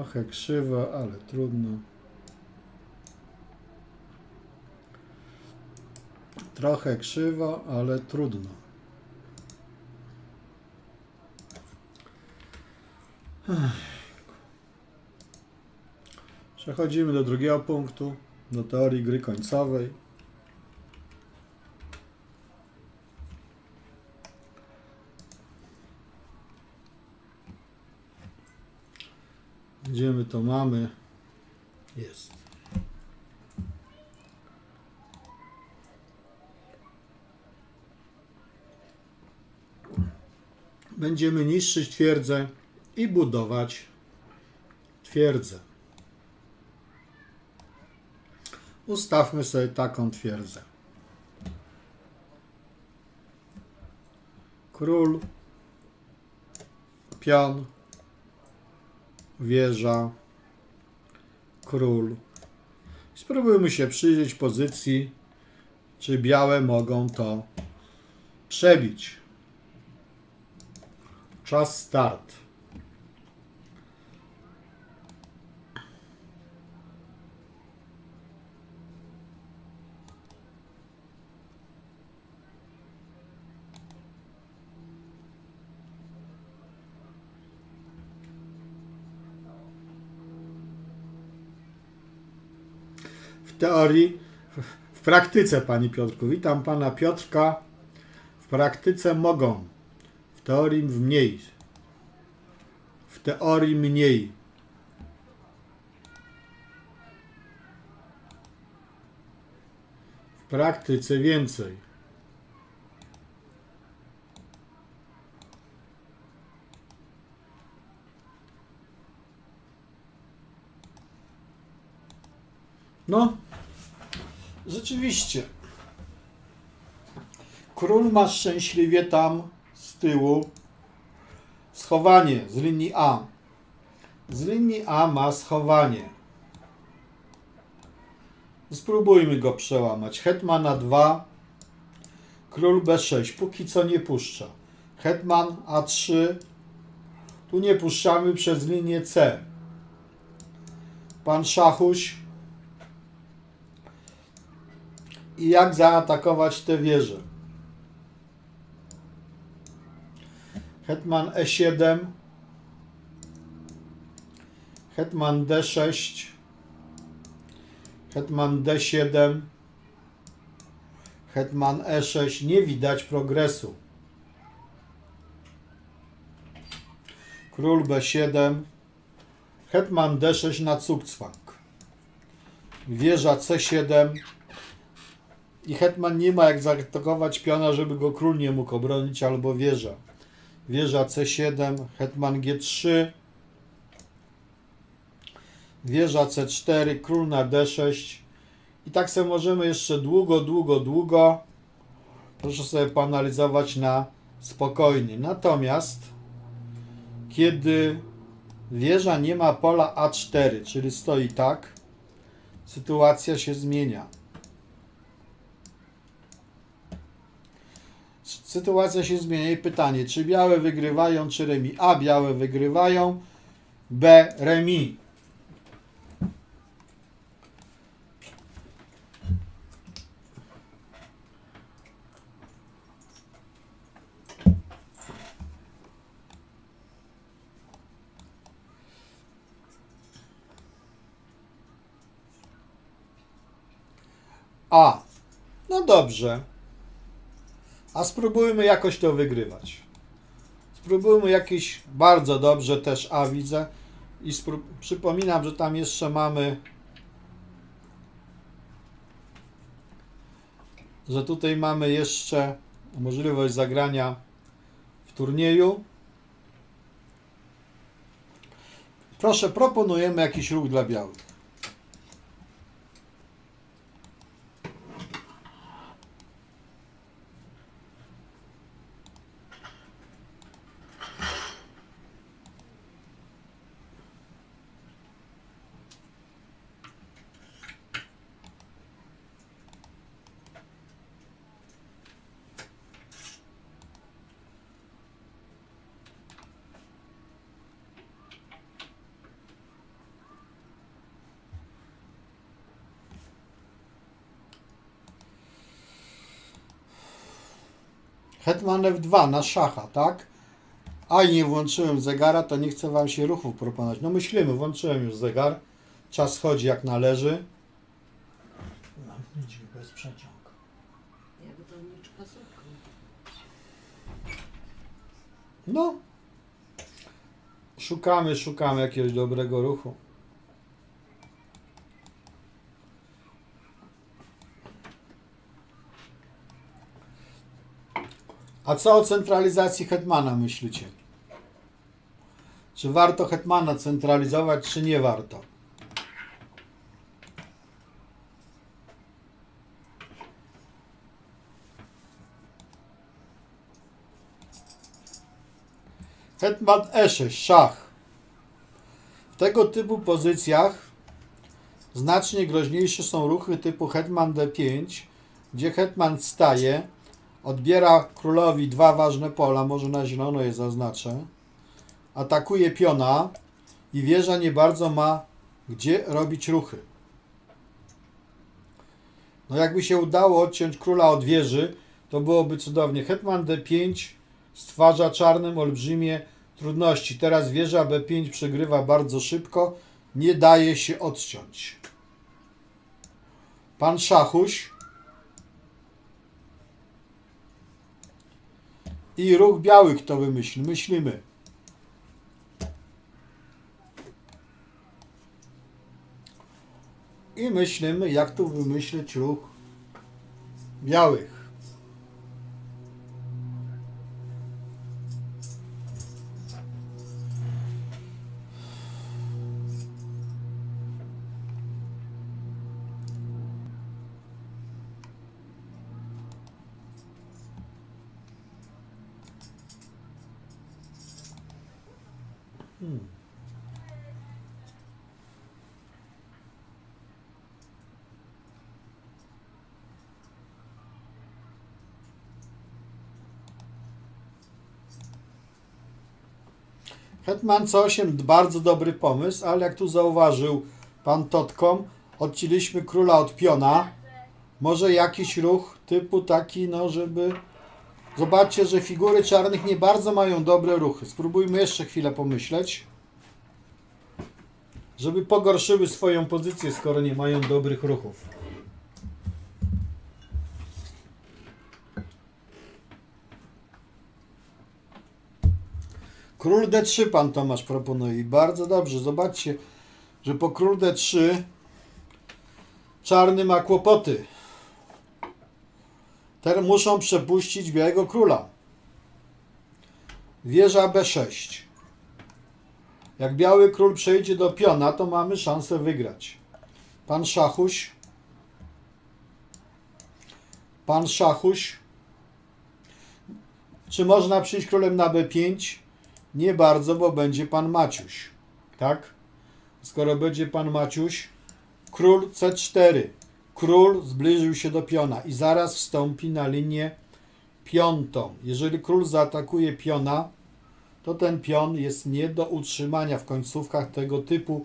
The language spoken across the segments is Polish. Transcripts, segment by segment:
Trochę krzywo, ale trudno. Trochę krzywo, ale trudno. Przechodzimy do drugiego punktu, do teorii gry końcowej. Gdzie to mamy? Jest. Będziemy niszczyć twierdzę i budować twierdzę. Ustawmy sobie taką twierdzę. Król, pion, wieża, król. Spróbujmy się przyjrzeć pozycji, czy białe mogą to przebić. Czas start. W teorii, w praktyce, Pani Piotrku. Witam Pana Piotrka. W praktyce mogą. W teorii mniej. W teorii mniej. W praktyce więcej. No, rzeczywiście. Król ma szczęśliwie tam z tyłu schowanie z linii A. Z linii A ma schowanie. Spróbujmy go przełamać. Hetman na 2, król B6. Póki co nie puszcza. Hetman A3. Tu nie puszczamy przez linię C. Pan Szachuś. I jak zaatakować tę wieżę? Hetman E7, Hetman D6, Hetman D7, Hetman E6. Nie widać progresu. Król B7, Hetman D6 na Cugcwang. Wieża C7 i Hetman nie ma jak zaatakować piona, żeby go król nie mógł obronić albo wieża wieża C7, hetman G3, wieża C4, król na D6 i tak sobie możemy jeszcze długo, długo, długo proszę sobie poanalizować na spokojnie. Natomiast kiedy wieża nie ma pola A4, czyli stoi tak, sytuacja się zmienia. Sytuacja się zmienia i pytanie, czy białe wygrywają, czy remi? A, białe wygrywają, B, remi. A. No dobrze. A spróbujmy jakoś to wygrywać. Spróbujmy jakiś bardzo dobrze też A widzę. I przypominam, że tam jeszcze mamy że tutaj mamy jeszcze możliwość zagrania w turnieju. Proszę, proponujemy jakiś ruch dla białych. Hetman F2 na szacha, tak? A i nie włączyłem zegara, to nie chcę wam się ruchów proponować. No myślimy, włączyłem już zegar. Czas chodzi jak należy. Bez przeciąg. No. Szukamy, szukamy jakiegoś dobrego ruchu. A co o centralizacji Hetmana myślicie? Czy warto Hetmana centralizować, czy nie warto? Hetman E6, szach. W tego typu pozycjach znacznie groźniejsze są ruchy typu Hetman D5, gdzie Hetman staje, odbiera królowi dwa ważne pola, może na zielono je zaznaczę, atakuje piona i wieża nie bardzo ma gdzie robić ruchy. No jakby się udało odciąć króla od wieży, to byłoby cudownie. Hetman D5 stwarza czarnym olbrzymie trudności. Teraz wieża B5 przegrywa bardzo szybko, nie daje się odciąć. Pan Szachuś i ruch biały kto wymyśli? Myślimy. I myślimy, jak tu wymyślić ruch białych. Hetman C8 bardzo dobry pomysł, ale jak tu zauważył pan Totkom, odcięliśmy króla od piona. Może jakiś ruch typu taki, no żeby... Zobaczcie, że figury czarnych nie bardzo mają dobre ruchy. Spróbujmy jeszcze chwilę pomyśleć. Żeby pogorszyły swoją pozycję, skoro nie mają dobrych ruchów. Król D3 pan Tomasz proponuje. Bardzo dobrze. Zobaczcie, że po król D3 czarny ma kłopoty. Teraz muszą przepuścić białego króla. Wieża B6. Jak biały król przejdzie do piona, to mamy szansę wygrać. Pan Szachuś. Pan Szachuś. Czy można przyjść królem na B5? Nie bardzo, bo będzie pan Maciuś. Tak? Skoro będzie pan Maciuś, król C4. Król zbliżył się do piona i zaraz wstąpi na linię piątą. Jeżeli król zaatakuje piona, to ten pion jest nie do utrzymania w końcówkach tego typu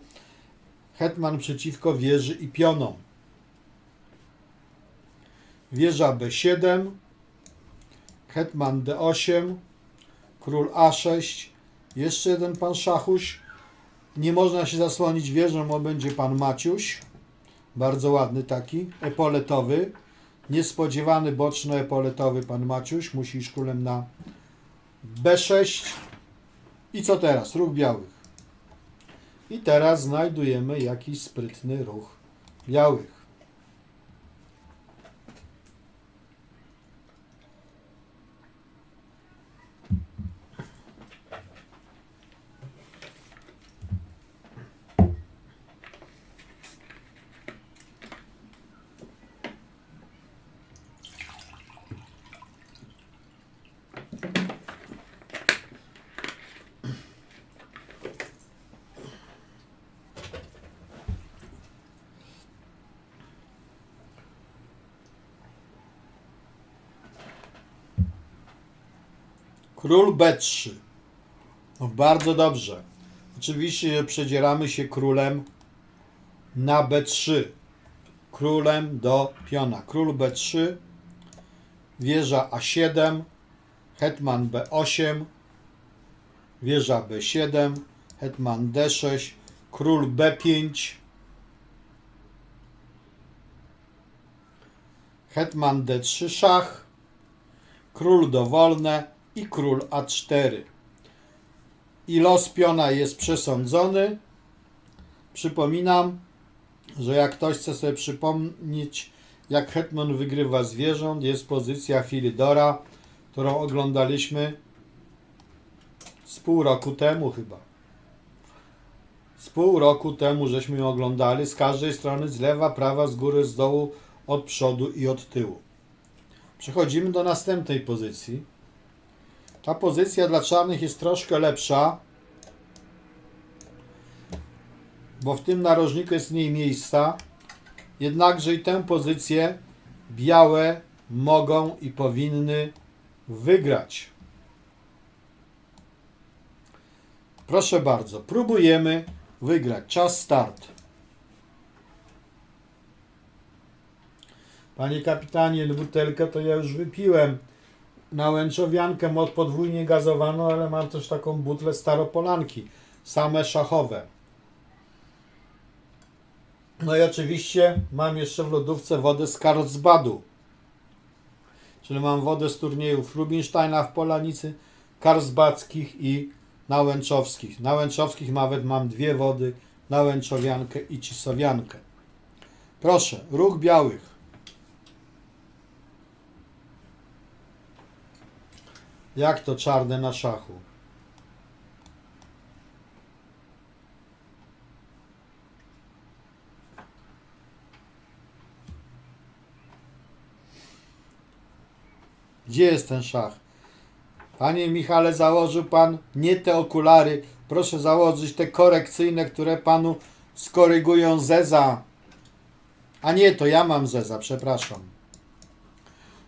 hetman przeciwko wieży i pionom. Wieża B7, hetman D8, król A6, jeszcze jeden pan Szachuś. Nie można się zasłonić wieżą, bo będzie pan Maciuś. Bardzo ładny taki, epoletowy. Niespodziewany boczno-epoletowy pan Maciuś. Musi iść królem na B6. I co teraz? Ruch białych. I teraz znajdujemy jakiś sprytny ruch białych. Król B3. No bardzo dobrze. Oczywiście przedzieramy się królem na B3. Królem do piona. Król B3, wieża A7, hetman B8, wieża B7, hetman D6, król B5, hetman D3 szach, król dowolne i król A4. I los piona jest przesądzony. Przypominam, że jak ktoś chce sobie przypomnieć, jak hetman wygrywa zwierząt, jest pozycja Filidora, którą oglądaliśmy z pół roku temu chyba. Z pół roku temu żeśmy ją oglądali z każdej strony, z lewa, prawa, z góry, z dołu, od przodu i od tyłu. Przechodzimy do następnej pozycji. Ta pozycja dla czarnych jest troszkę lepsza, bo w tym narożniku jest mniej miejsca. Jednakże i tę pozycję białe mogą i powinny wygrać. Proszę bardzo, próbujemy wygrać. Czas start. Panie kapitanie, butelkę to ja już wypiłem. Na łęczowiankę mod podwójnie gazowaną, ale mam też taką butlę staropolanki. Same szachowe. No i oczywiście mam jeszcze w lodówce wodę z Karlsbadu. Czyli mam wodę z turniejów Rubinsteina w Polanicy, Karlsbadzkich i Nałęczowskich. Nałęczowskich nawet mam dwie wody, Nałęczowiankę i Cisowiankę. Proszę, ruch białych. Jak to czarne na szachu? Gdzie jest ten szach? Panie Michale, założył pan nie te okulary. Proszę założyć te korekcyjne, które panu skorygują zeza. A nie, to ja mam zeza, przepraszam.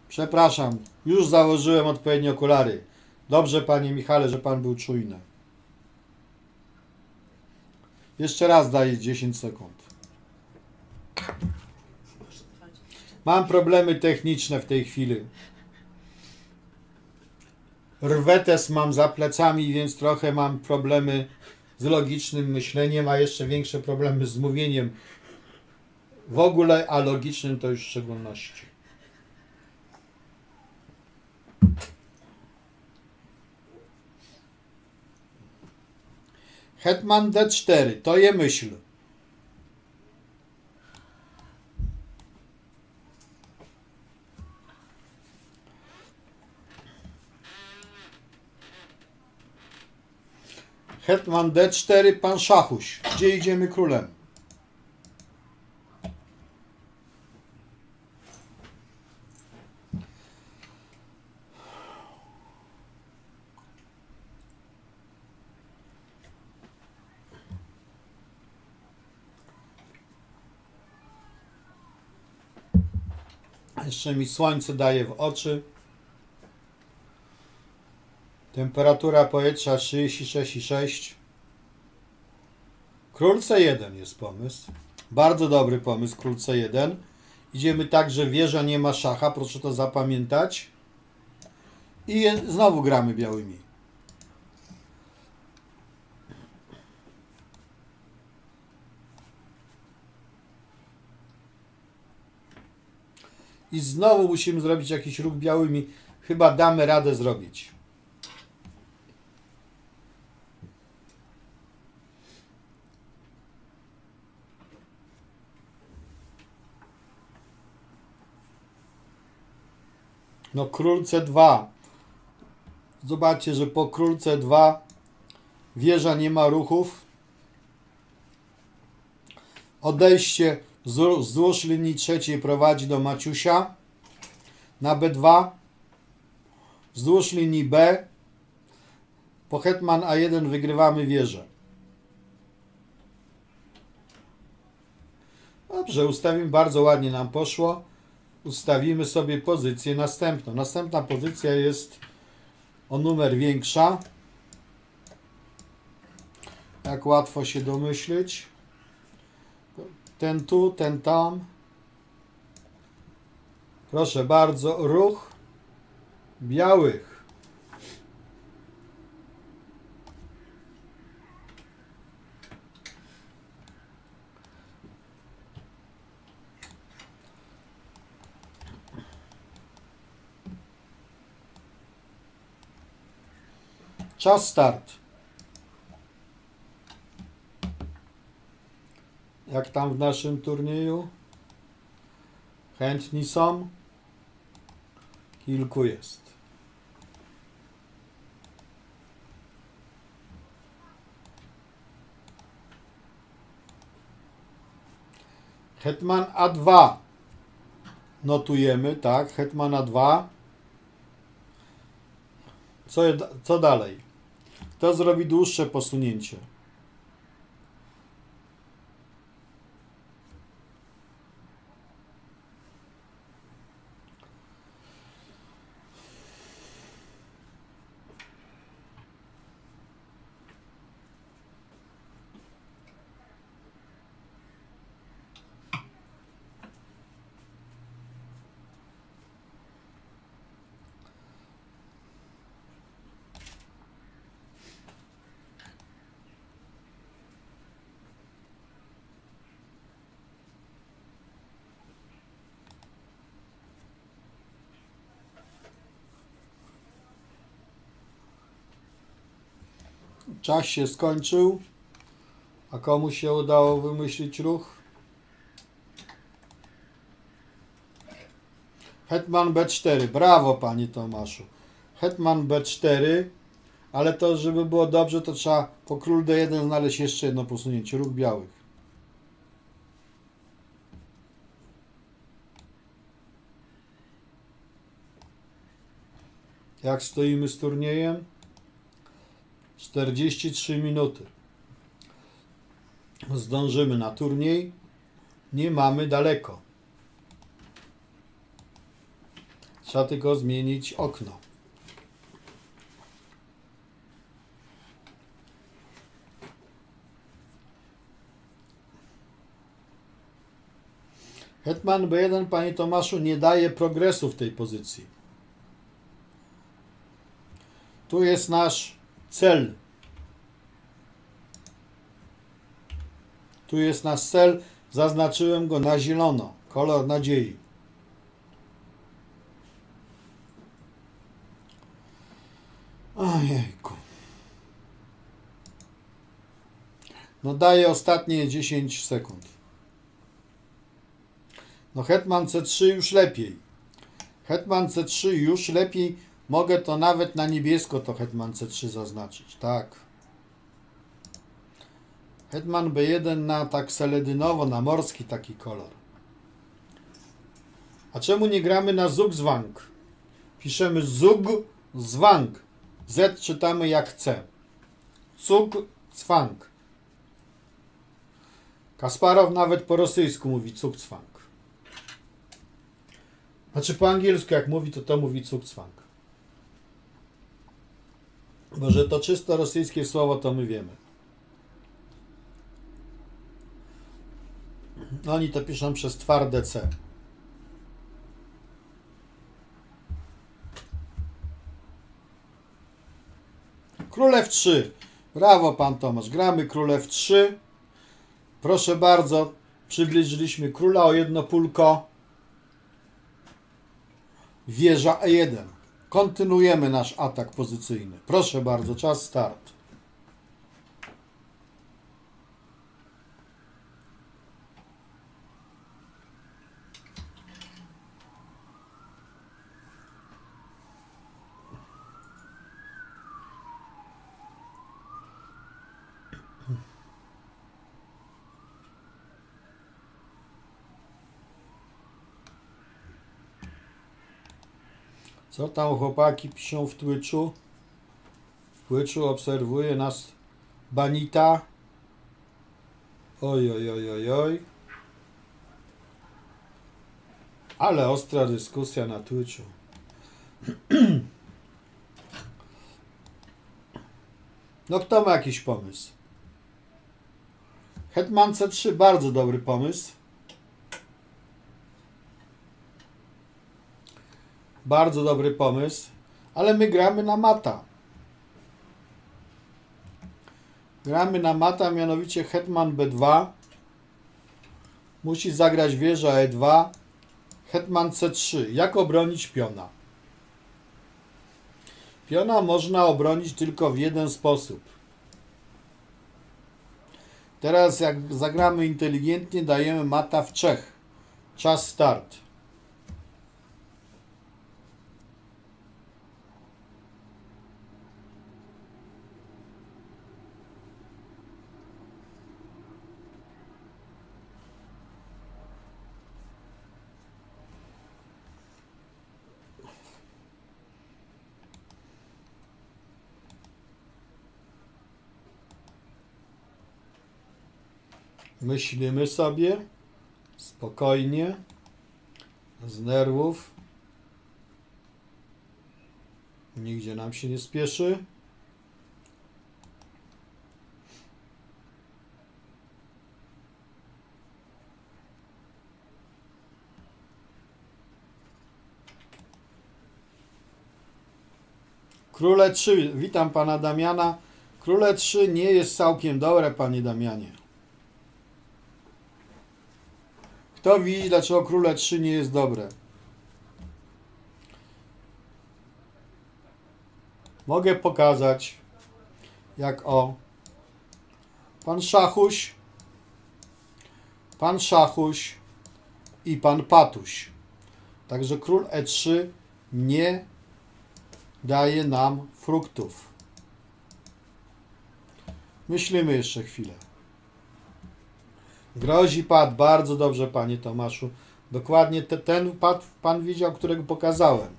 Przepraszam, już założyłem odpowiednie okulary. Dobrze, panie Michale, że pan był czujny. Jeszcze raz daję 10 sekund. Może 20. Mam problemy techniczne w tej chwili. Rwetes mam za plecami, więc trochę mam problemy z logicznym myśleniem, a jeszcze większe problemy z mówieniem w ogóle, a logicznym to już w szczególności. Hetman D4, to je myśl. Hetman D4, pan Szachuś. Gdzie idziemy królem? Jeszcze mi słońce daje w oczy. Temperatura powietrza 36,6. Król C1 jest pomysł. Bardzo dobry pomysł, król C1. Idziemy tak, że wieża nie ma szacha, proszę to zapamiętać. I znowu gramy białymi. I znowu musimy zrobić jakiś ruch białymi. Chyba damy radę zrobić. No król C2. Zobaczcie, że po król C2 wieża nie ma ruchów. Odejście wzdłuż linii trzeciej prowadzi do Maciusia na B2. Wzdłuż linii B po hetman A1 wygrywamy wieżę. Dobrze, ustawimy bardzo ładnie nam poszło. Ustawimy sobie pozycję następną. Następna pozycja jest o numer większa. Jak łatwo się domyślić ten tu, ten tam. Proszę bardzo, ruch białych. Czas start. Jak tam w naszym turnieju? Chętni są? Kilku jest. Hetman A2 notujemy, tak, Hetman A2. Co, co dalej? Kto zrobi dłuższe posunięcie? Czas się skończył. A komu się udało wymyślić ruch? Hetman B4. Brawo, panie Tomaszu. Hetman B4. Ale to, żeby było dobrze, to trzeba po król D1 znaleźć jeszcze jedno posunięcie. Ruch białych. Jak stoimy z turniejem? 43 minuty. Zdążymy na turniej. Nie mamy daleko. Trzeba tylko zmienić okno. Hetman B1, panie Tomaszu, nie daje progresu w tej pozycji. Tu jest nasz cel. Tu jest nasz cel. Zaznaczyłem go na zielono. Kolor nadziei. Ojejku. No daję ostatnie 10 sekund. No Hetman C3 już lepiej. Hetman C3 już lepiej. Mogę to nawet na niebiesko to Hetman C3 zaznaczyć. Tak. Hetman B1 na tak seledynowo, na morski taki kolor. A czemu nie gramy na Zugzwang? Piszemy Zugzwang. Z czytamy jak C. Zugzwang. Kasparow nawet po rosyjsku mówi Zugzwang. Znaczy po angielsku jak mówi, to to mówi Zugzwang. Bo że to czysto rosyjskie słowo, to my wiemy. Oni to piszą przez twarde C. Królew 3. Brawo, pan Tomasz. Gramy królew 3. Proszę bardzo, przybliżyliśmy króla o jedno pólko. Wieża E1. Kontynuujemy nasz atak pozycyjny. Proszę bardzo, czas start. Co tam chłopaki piszą w Twitchu? W Twitchu obserwuje nas Banita. Oj, oj, oj, oj, oj. Ale ostra dyskusja na Twitchu. No kto ma jakiś pomysł? Hetman C3 bardzo dobry pomysł. Bardzo dobry pomysł, ale my gramy na mata. Gramy na mata, mianowicie Hetman B2. Musi zagrać wieża E2. Hetman C3. Jak obronić piona? Piona można obronić tylko w jeden sposób. Teraz jak zagramy inteligentnie, dajemy mata w Czech. Czas start. Myślimy sobie spokojnie, z nerwów. Nigdzie nam się nie spieszy. Króle 3, witam pana Damiana. Króle 3 nie jest całkiem dobre, panie Damianie. Kto widzi, dlaczego króle 3 nie jest dobre? Mogę pokazać, jak o pan Szachuś, pan Szachuś i pan Patuś. Także król E3 nie daje nam fruktów. Myślimy jeszcze chwilę. Grozi pad, bardzo dobrze, panie Tomaszu. Dokładnie te, ten pad pan widział, którego pokazałem.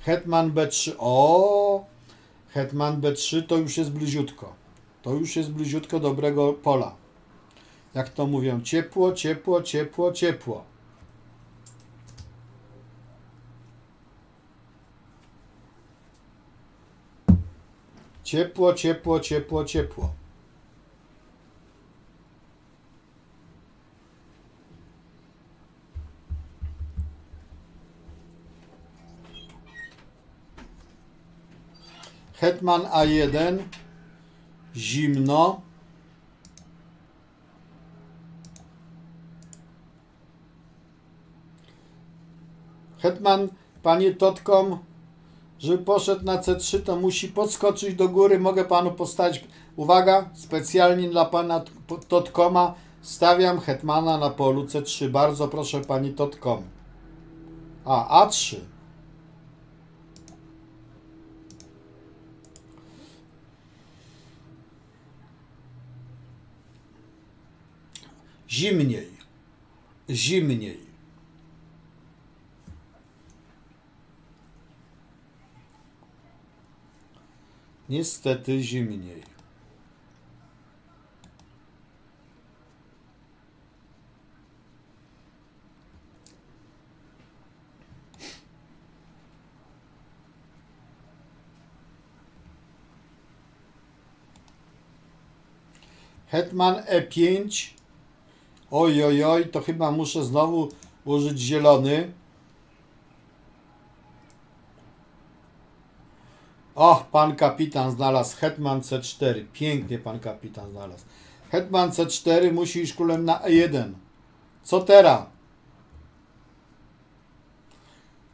Hetman B3. O! Hetman B3 to już jest bliziutko. To już jest bliziutko dobrego pola. Jak to mówią, ciepło, ciepło, ciepło, ciepło. Ciepło, ciepło, ciepło, ciepło. Hetman A1 zimno. Hetman, panie Totkom, żeby poszedł na C3, to musi podskoczyć do góry. Mogę panu postawić, uwaga, specjalnie dla pana Totkoma stawiam Hetmana na polu C3. Bardzo proszę pani Totkom. A, A3. Zimniej. Zimniej. Niestety zimniej. Hetman E5. Oj, oj, oj, to chyba muszę znowu użyć zielony. Och, pan kapitan znalazł Hetman C4. Pięknie pan kapitan znalazł. Hetman C4 musi iść królem na E1. Co teraz?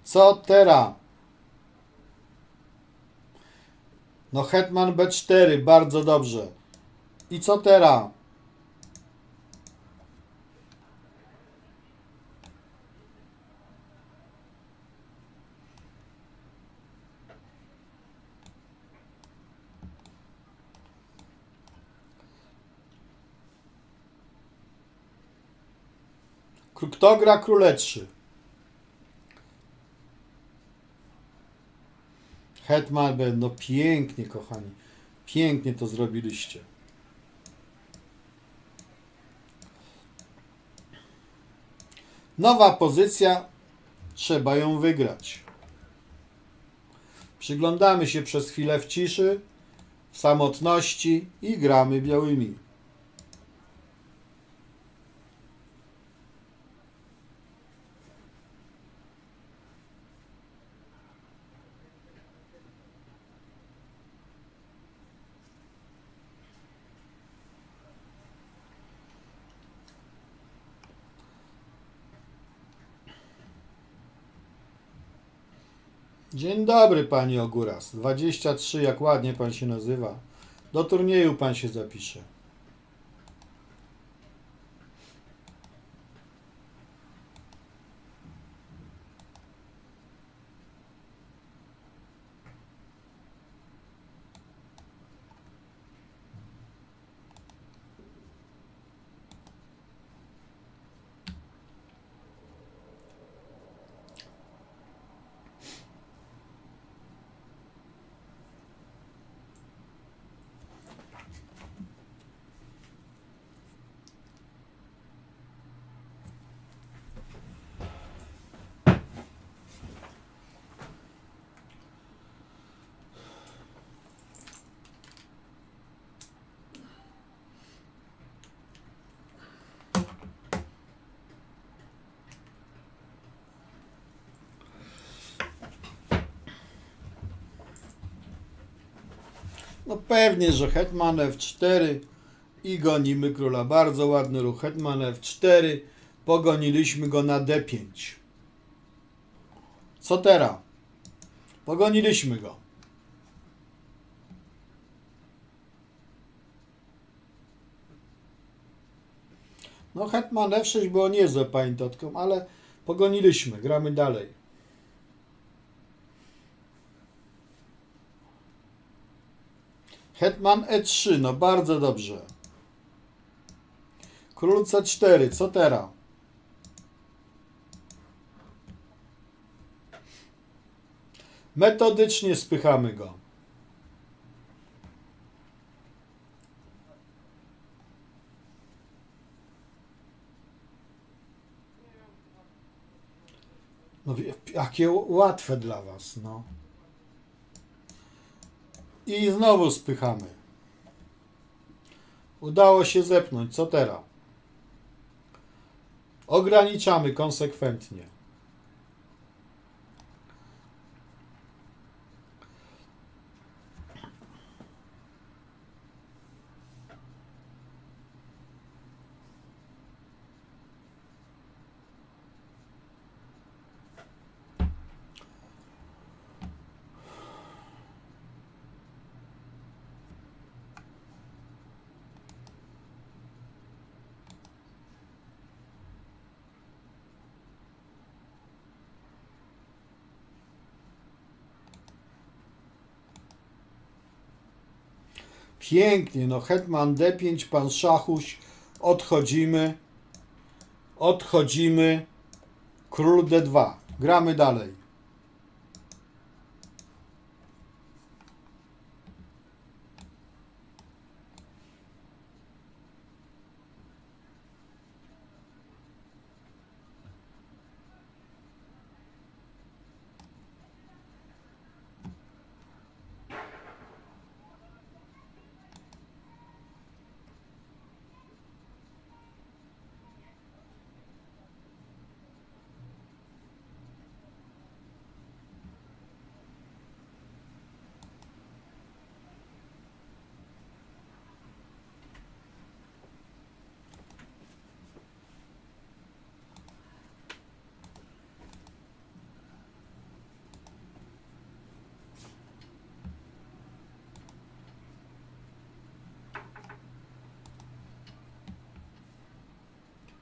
Co teraz? No Hetman B4, bardzo dobrze. I co teraz? Kto gra króle 3? Hetman no pięknie kochani. Pięknie to zrobiliście. Nowa pozycja, trzeba ją wygrać. Przyglądamy się przez chwilę w ciszy, w samotności i gramy białymi. Dzień dobry, panie Oguras. 23, jak ładnie pan się nazywa. Do turnieju pan się zapisze. Pewnie, że Hetman F4 i gonimy króla. Bardzo ładny ruch. Hetman F4. Pogoniliśmy go na D5. Co teraz? Pogoniliśmy go. No Hetman F6 było niezłe paintotką, ale pogoniliśmy. Gramy dalej. Hetman E3, no bardzo dobrze. Król C4, co teraz? Metodycznie spychamy go. No jakie łatwe dla was, no. I znowu spychamy. Udało się zepnąć. Co teraz? Ograniczamy konsekwentnie. Pięknie, no hetman D5, pan szachuś, odchodzimy, odchodzimy, król D2, gramy dalej.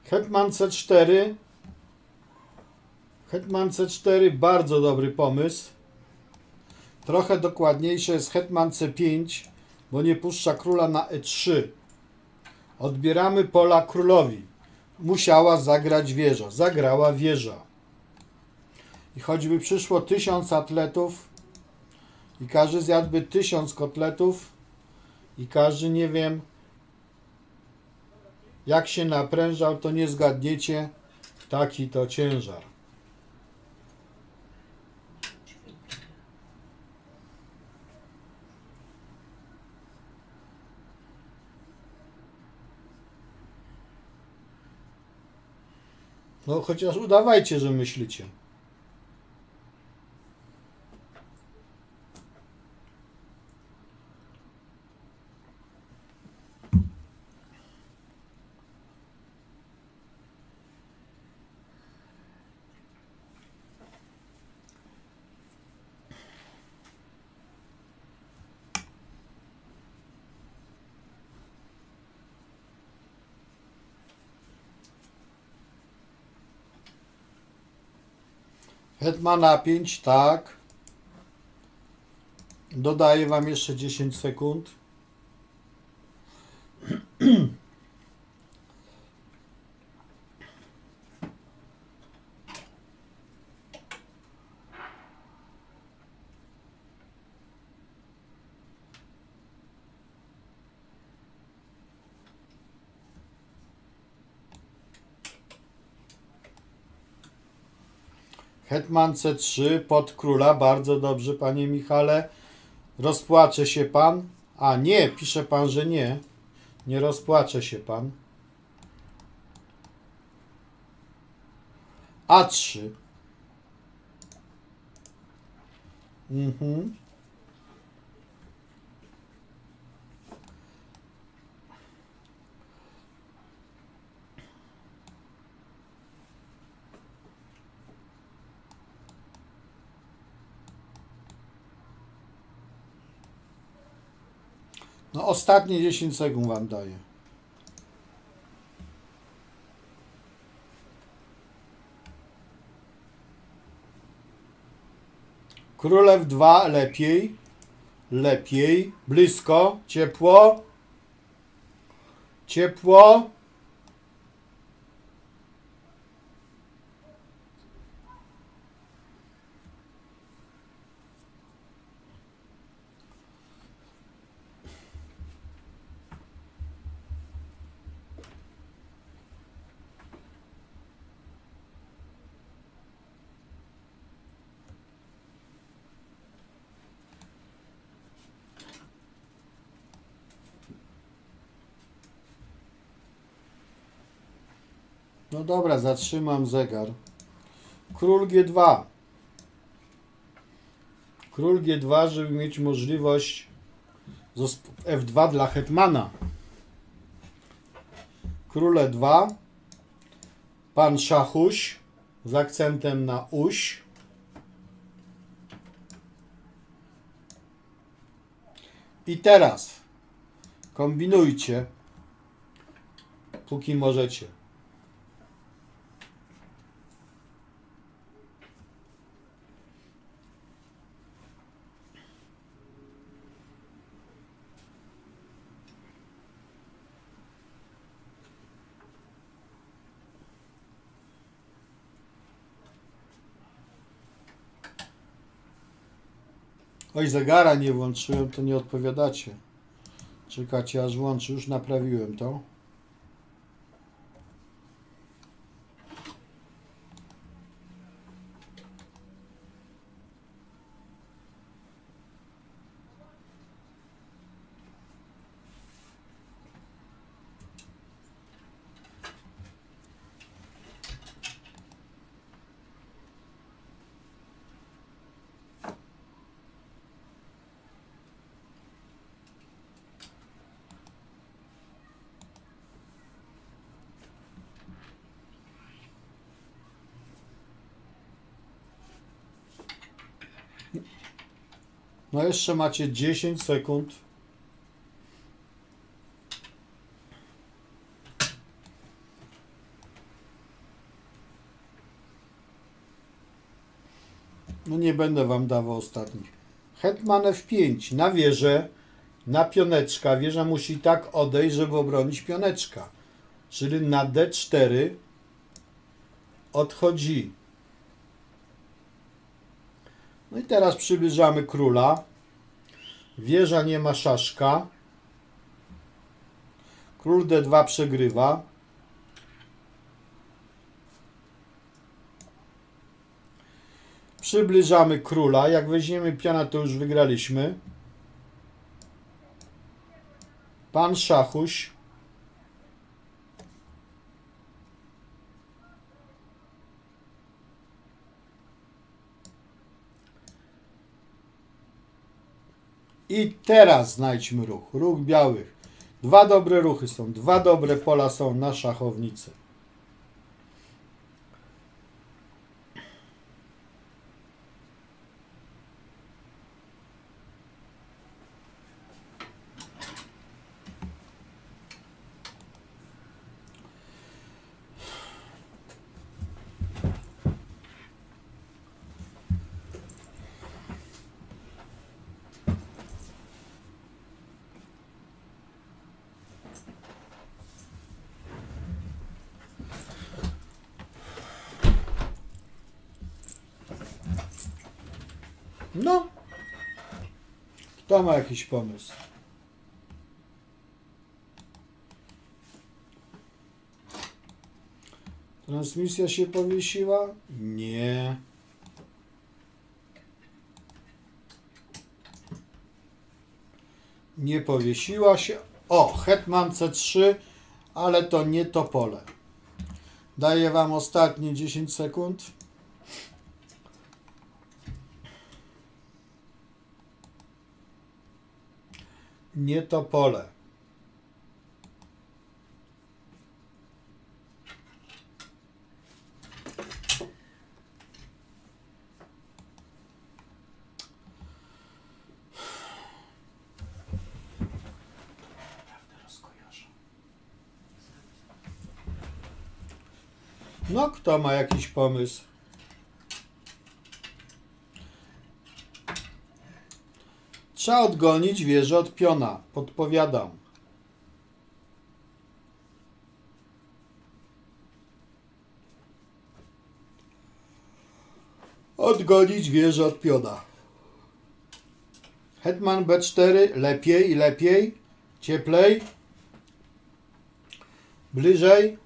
Hetman C4. Hetman C4 bardzo dobry pomysł. Trochę dokładniejsze jest Hetman C5, bo nie puszcza króla na E3. Odbieramy pola królowi. Musiała zagrać wieża. Zagrała wieża. I choćby przyszło tysiąc atletów i każdy zjadłby tysiąc kotletów i każdy, nie wiem, jak się naprężał, to nie zgadniecie. Taki to ciężar. No chociaż udawajcie, że myślicie. Hetmana 5, tak. Dodaję wam jeszcze 10 sekund. Hetman C3 pod króla, bardzo dobrze, panie Michale. Rozpłacze się pan? A nie, pisze pan, że nie. Nie rozpłacze się pan. A3. Mhm. No ostatnie 10 sekund wam daję. Królew 2 lepiej. Lepiej. Blisko. Ciepło. Ciepło. Dobra, zatrzymam zegar. Król G2. Król G2, żeby mieć możliwość zos- F2 dla Hetmana. Króle 2. Pan Szachuś z akcentem na uś. I teraz kombinujcie, póki możecie. Oj, zegara nie włączyłem, to nie odpowiadacie. Czekacie aż włączy, już naprawiłem to. No jeszcze macie 10 sekund. No nie będę wam dawał ostatnich. Hetman F5 na wieżę, na pioneczka. Wieża musi tak odejść, żeby obronić pioneczka. Czyli na D4 odchodzi. No i teraz przybliżamy króla. Wieża nie ma szaszka. Król D2 przegrywa. Przybliżamy króla. Jak weźmiemy piana, to już wygraliśmy. Pan Szachuś. I teraz znajdźmy ruch. Ruch białych. Dwa dobre ruchy są. Dwa dobre pola są na szachownicy. No. Kto ma jakiś pomysł? Transmisja się powiesiła? Nie. Nie powiesiła się. O, Hetman C3, ale to nie to pole. Daję Wam ostatnie 10 sekund. Nie to pole. No, kto ma jakiś pomysł? Trzeba odgonić wieżę od piona. Podpowiadam. Odgonić wieżę od piona. Hetman B4. Lepiej i lepiej. Cieplej. Bliżej.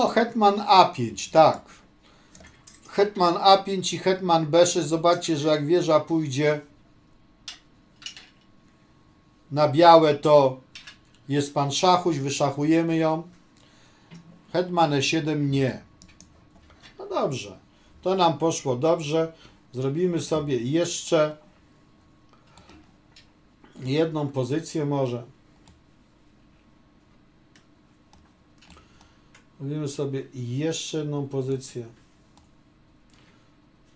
No, Hetman A5, tak. Hetman A5 i Hetman B6. Zobaczcie, że jak wieża pójdzie na białe, to jest pan szachuś, wyszachujemy ją. Hetman E7 nie. No dobrze, to nam poszło dobrze. Zrobimy sobie jeszcze jedną pozycję może. Robimy sobie jeszcze jedną pozycję.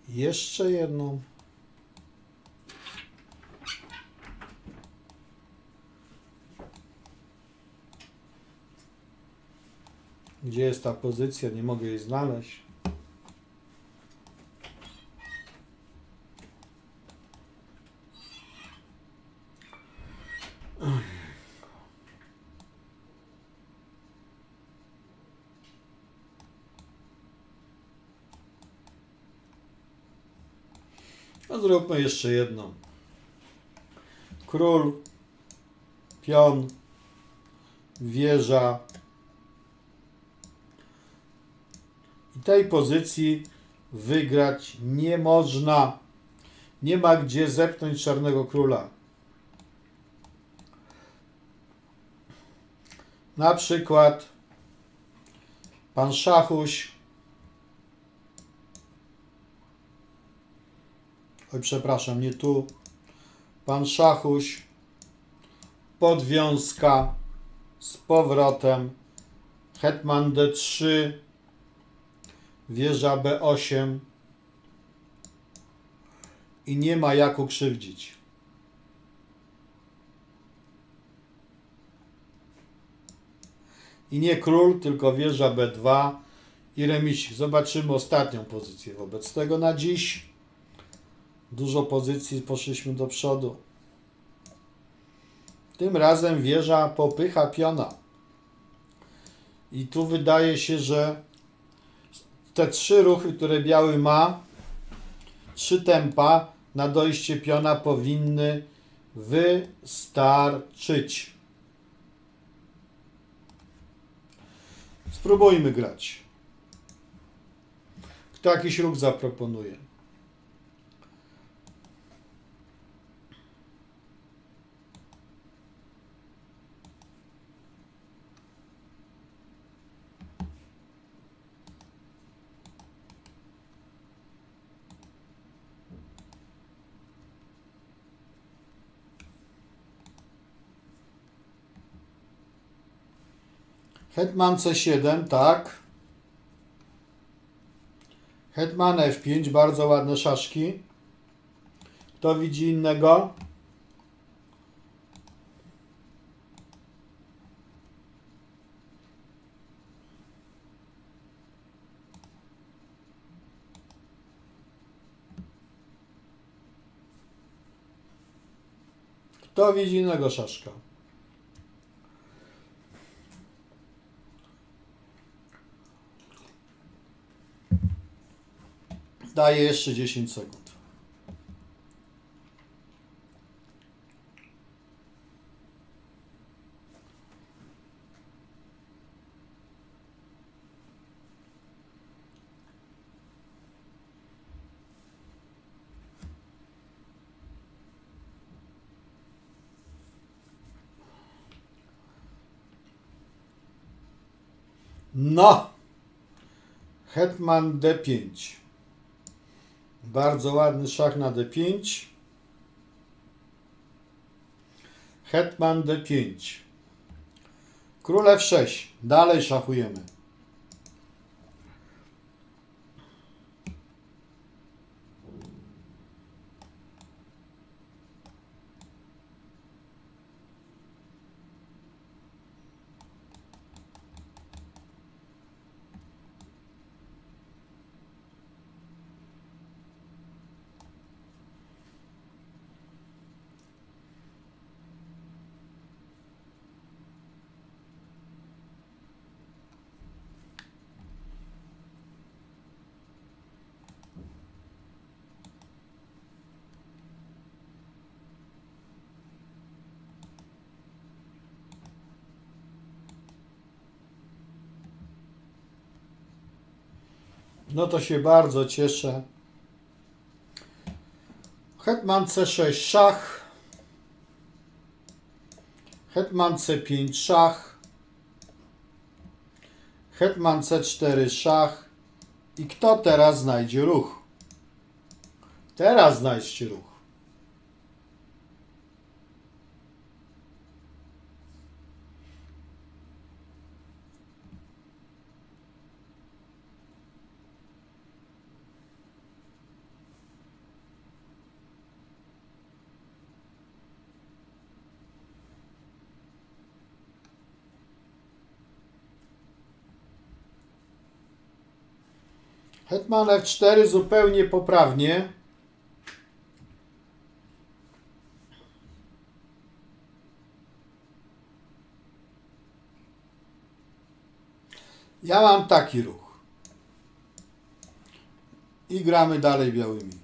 Jeszcze jedną. Gdzie jest ta pozycja? Nie mogę jej znaleźć. No zróbmy jeszcze jedną. Król, pion, wieża. I tej pozycji wygrać nie można. Nie ma gdzie zepchnąć czarnego króla. Na przykład pan Szachuś Oj, przepraszam, nie tu. Pan Szachuś. Podwiązka. Z powrotem. Hetman D3. Wieża B8. I nie ma jak ukrzywdzić. I nie król, tylko wieża B2 i remisik. Zobaczymy ostatnią pozycję wobec tego na dziś. Dużo pozycji poszliśmy do przodu. Tym razem wieża popycha piona. I tu wydaje się, że te trzy ruchy, które biały ma, trzy tempa na dojście piona powinny wystarczyć. Spróbujmy grać. Kto jakiś ruch zaproponuje? Hetman C7, tak. Hetman F5, bardzo ładne szaszki. Kto widzi innego? Kto widzi innego szaszka? Daję jeszcze 10 sekund. No! Hetman D5. Bardzo ładny szach na D5. Hetman D5. Król F6. Dalej szachujemy. No to się bardzo cieszę. Hetman C6 szach. Hetman C5 szach. Hetman C4 szach. I kto teraz znajdzie ruch? Teraz znajdźcie ruch. Hetman F4 zupełnie poprawnie. Ja mam taki ruch. I gramy dalej białymi.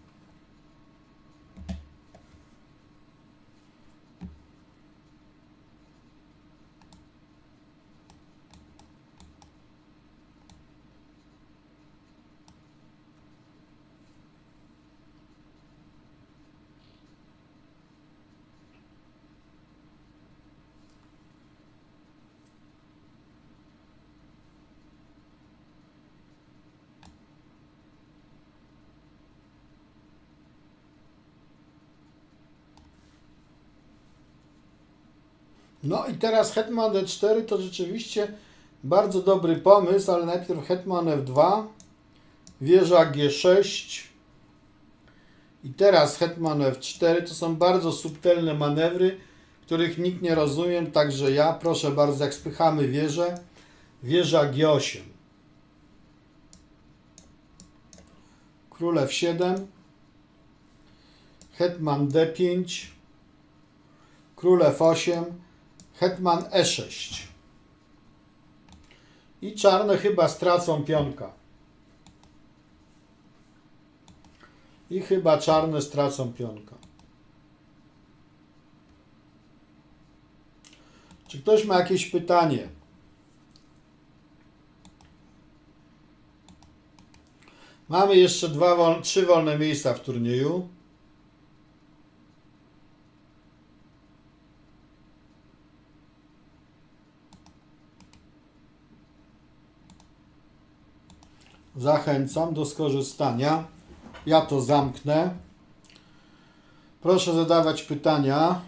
No i teraz Hetman D4 to rzeczywiście bardzo dobry pomysł, ale najpierw Hetman F2, wieża G6 i teraz Hetman F4 to są bardzo subtelne manewry, których nikt nie rozumie, także ja proszę bardzo, jak spychamy wieżę, wieża G8, król F7, Hetman D5, król F8, Hetman E6. I czarne chyba stracą pionka. I chyba czarne stracą pionka. Czy ktoś ma jakieś pytanie? Mamy jeszcze dwa, trzy wolne miejsca w turnieju. Zachęcam do skorzystania. Ja to zamknę. Proszę zadawać pytania.